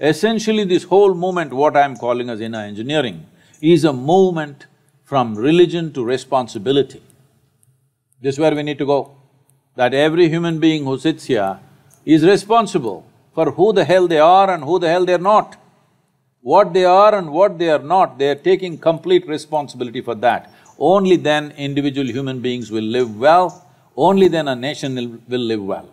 Essentially, this whole movement, what I'm calling as inner engineering, is a movement from religion to responsibility. This is where we need to go. That every human being who sits here is responsible for who the hell they are and who the hell they're not. What they are and what they are not, they're taking complete responsibility for that. Only then individual human beings will live well, only then a nation will, live well.